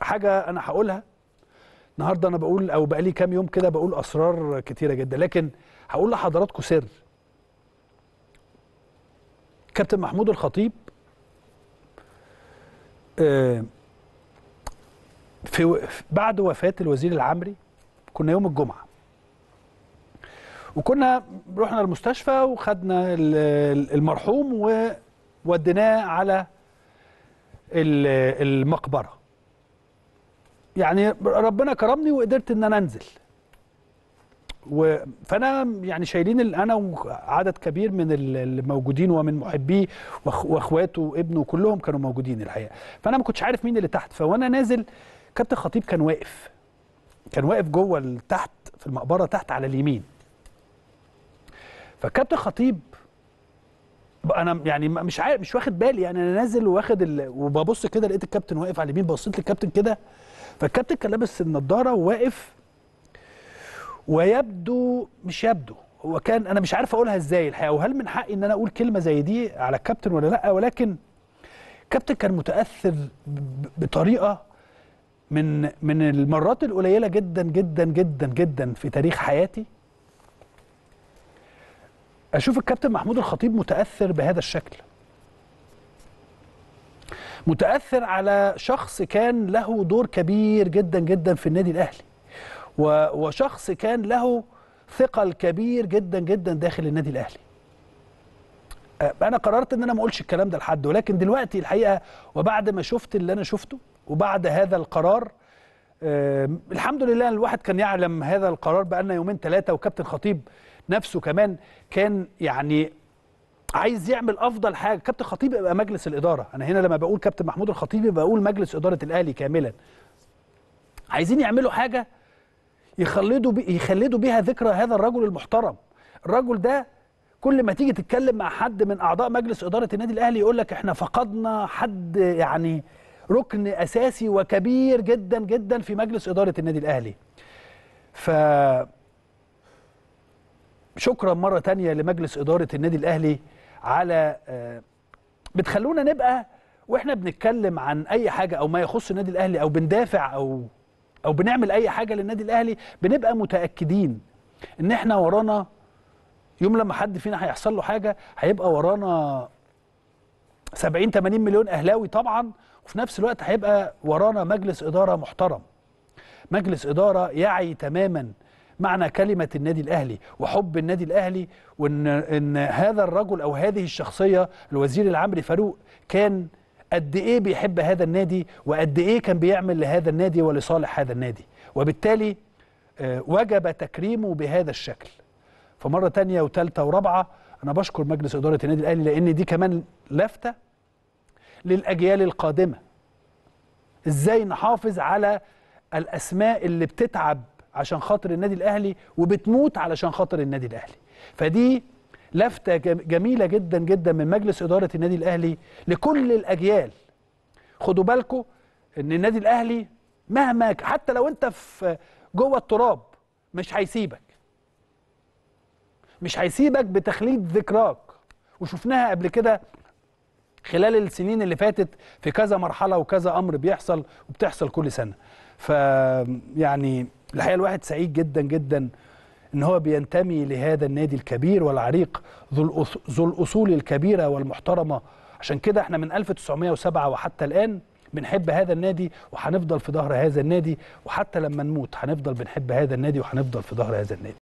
حاجة أنا هقولها. النهارده أنا بقول أو بقالي كام يوم كده بقول أسرار كتيرة جدا لكن هقول لحضراتكم سر. كابتن محمود الخطيب آه، في بعد وفاة الوزير العمري كنا يوم الجمعة. وكنا رحنا المستشفى وخدنا ال- ال- المرحوم ووديناه على ال- المقبرة. يعني ربنا كرمني وقدرت إن أنا أنزل. و... فأنا يعني شايلين أنا وعدد كبير من ال- الموجودين ومن محبيه وأخواته وابنه كلهم كانوا موجودين الحقيقة. فأنا ما كنتش عارف مين اللي تحت. فوأنا نازل كابتن خطيب كان واقف. كان واقف جوه تحت في المقبرة تحت على اليمين. فالكابتن خطيب أنا يعني مش عارف مش واخد بالي. يعني أنا نازل واخد ال... وببص كده لقيت الكابتن واقف على اليمين. بصيت للكابتن كده فالكابتن كان لابس النضارة وواقف ويبدو مش يبدو هو كان أنا مش عارف أقولها إزاي الحقيقة وهل من حقي إن أنا أقول كلمة زي دي على الكابتن ولا لأ؟ ولكن الكابتن كان متأثر بطريقة من من المرات القليلة جدا جدا جدا جدا في تاريخ حياتي. أشوف الكابتن محمود الخطيب متأثر بهذا الشكل. متأثر على شخص كان له دور كبير جدا جدا في النادي الأهلي. وشخص كان له ثقل كبير جدا جدا داخل النادي الأهلي. أه، أنا قررت إن أنا ما أقولش الكلام ده لحد ولكن دلوقتي الحقيقة وبعد ما شفت اللي أنا شفته وبعد هذا القرار آه، الحمد لله الواحد كان يعلم هذا القرار بقالنا يومين ثلاثة وكابتن خطيب نفسه كمان كان يعني عايز يعمل أفضل حاجة. كابتن خطيب يبقى مجلس الإدارة. أنا هنا لما بقول كابتن محمود الخطيب يبقى بقول مجلس إدارة الأهلي كاملا. عايزين يعملوا حاجة يخلدوا بي يخلدوا بيها ذكرى هذا الرجل المحترم. الرجل ده كل ما تيجي تتكلم مع حد من أعضاء مجلس إدارة النادي الأهلي يقول لك إحنا فقدنا حد يعني ركن أساسي وكبير جدا جدا في مجلس إدارة النادي الأهلي. ف شكرا مرة تانية لمجلس إدارة النادي الأهلي. على آه، بتخلونا نبقى وإحنا بنتكلم عن أي حاجة أو ما يخص النادي الأهلي أو بندافع أو أو بنعمل أي حاجة للنادي الأهلي بنبقى متأكدين إن إحنا ورانا يوم لما حد فينا هيحصل له حاجة هيبقى ورانا 70 80 مليون أهلاوي طبعا وفي نفس الوقت هيبقى ورانا مجلس إدارة محترم. مجلس إدارة يعي تماما معنى كلمة النادي الأهلي وحب النادي الأهلي وإن إن هذا الرجل أو هذه الشخصية الوزير العمري فاروق كان قد إيه بيحب هذا النادي وقد إيه كان بيعمل لهذا النادي ولصالح هذا النادي. وبالتالي آه، وجب تكريمه بهذا الشكل. فمرة تانية وثالثه ورابعة أنا بشكر مجلس إدارة النادي الأهلي لأن دي كمان لافته للأجيال القادمة. إزاي نحافظ على الأسماء اللي بتتعب عشان خاطر النادي الأهلي وبتموت علشان خاطر النادي الأهلي. فدي لفتة جم- جميلة جدا جدا من مجلس إدارة النادي الأهلي لكل الأجيال. خدوا بالكم إن النادي الأهلي مهما حتى لو أنت في جوه التراب مش هيسيبك. مش هيسيبك بتخليد ذكراك. وشفناها قبل كده خلال السنين اللي فاتت في كذا مرحلة وكذا أمر بيحصل وبتحصل كل سنة. ف يعني الحقيقة الواحد سعيد جدا جدا إن هو بينتمي لهذا النادي الكبير والعريق ذو ذو الأصول الكبيرة والمحترمة. عشان كده إحنا من 1907 وحتى الآن بنحب هذا النادي وهنفضل في ظهر هذا النادي وحتى لما نموت هنفضل بنحب هذا النادي وهنفضل في ظهر هذا النادي.